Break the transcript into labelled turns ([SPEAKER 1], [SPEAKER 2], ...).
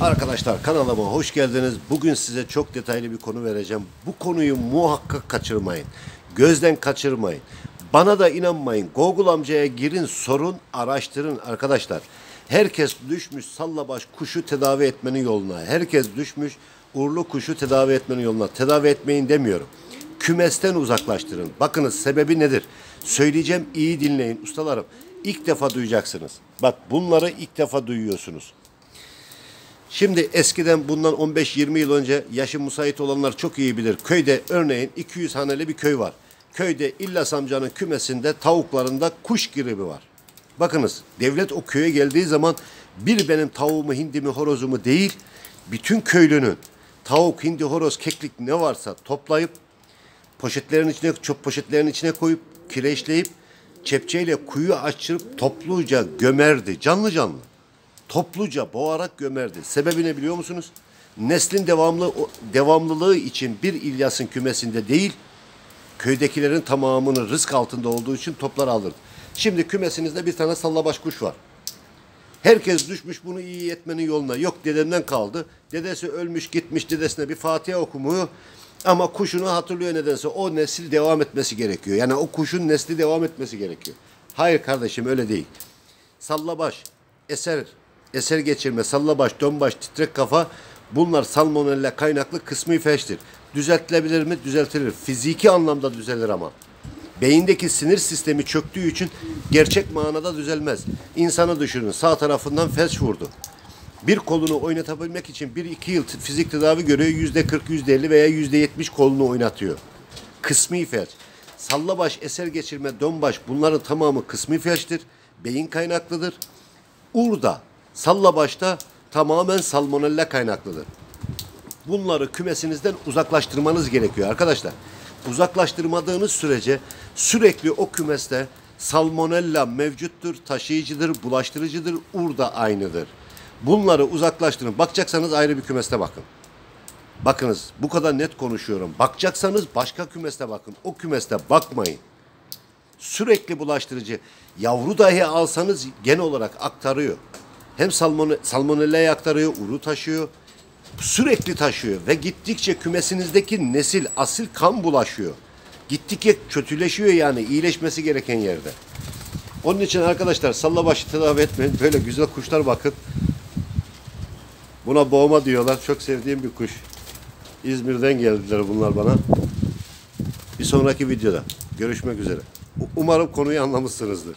[SPEAKER 1] Arkadaşlar kanalıma hoş geldiniz. Bugün size çok detaylı bir konu vereceğim. Bu konuyu muhakkak kaçırmayın. Gözden kaçırmayın. Bana da inanmayın. Google amcaya girin, sorun, araştırın arkadaşlar. Herkes düşmüş sallabaş kuşu tedavi etmenin yoluna. Herkes düşmüş uğurlu kuşu tedavi etmenin yoluna. Tedavi etmeyin demiyorum. Kümesten uzaklaştırın. Bakınız sebebi nedir? Söyleyeceğim iyi dinleyin ustalarım. İlk defa duyacaksınız. Bak bunları ilk defa duyuyorsunuz. Şimdi eskiden bundan 15-20 yıl önce yaşı müsait olanlar çok iyi bilir. Köyde örneğin 200 haneli bir köy var. Köyde İllas amcanın kümesinde tavuklarında kuş gribi var. Bakınız devlet o köye geldiği zaman bir benim tavuğumu, hindimi, horozumu değil bütün köylünün tavuk, hindi, horoz, keklik ne varsa toplayıp poşetlerin içine, çöp poşetlerin içine koyup kireçleyip çepçeyle kuyu açtırıp topluca gömerdi. Canlı canlı topluca boğarak gömerdi. Sebebi ne biliyor musunuz? Neslin devamlı devamlılığı için bir İlyas'ın kümesinde değil, köydekilerin tamamını rızk altında olduğu için toplar alırdı. Şimdi kümesinizde bir tane sallabaş kuş var. Herkes düşmüş bunu iyi etmenin yoluna. Yok dedemden kaldı. Dedesi ölmüş gitmiş dedesine bir Fatiha okumuyor. Ama kuşunu hatırlıyor nedense. O nesil devam etmesi gerekiyor. Yani o kuşun nesli devam etmesi gerekiyor. Hayır kardeşim öyle değil. Sallabaş, eser, eser geçirme, sallabaş, dönbaş, titrek kafa bunlar salmonella kaynaklı kısmi felçtir. Düzeltilebilir mi? Düzeltilir. Fiziki anlamda düzelir ama. Beyindeki sinir sistemi çöktüğü için gerçek manada düzelmez. İnsanı düşünün sağ tarafından felç vurdu. Bir kolunu oynatabilmek için bir iki yıl fizik tedavi görüyor. Yüzde kırk, yüzde elli veya yüzde yetmiş kolunu oynatıyor. Kısmi felç. Sallabaş, eser geçirme, dönbaş bunların tamamı kısmi felçtir. Beyin kaynaklıdır. Urda, sallabaşta tamamen salmonella kaynaklıdır. Bunları kümesinizden uzaklaştırmanız gerekiyor arkadaşlar. Uzaklaştırmadığınız sürece sürekli o kümeste salmonella mevcuttur, taşıyıcıdır, bulaştırıcıdır, urda aynıdır. Bunları uzaklaştırın. Bakacaksanız ayrı bir kümeste bakın. Bakınız bu kadar net konuşuyorum. Bakacaksanız başka kümeste bakın. O kümeste bakmayın. Sürekli bulaştırıcı. Yavru dahi alsanız gen olarak aktarıyor. Hem salmon salmonella'yı aktarıyor, uru taşıyor. Sürekli taşıyor ve gittikçe kümesinizdeki nesil asil kan bulaşıyor. Gittikçe kötüleşiyor yani iyileşmesi gereken yerde. Onun için arkadaşlar sallabaşı tedavi etmeyin. Böyle güzel kuşlar bakın. Buna boğma diyorlar. Çok sevdiğim bir kuş. İzmir'den geldiler bunlar bana. Bir sonraki videoda görüşmek üzere. Umarım konuyu anlamışsınızdır.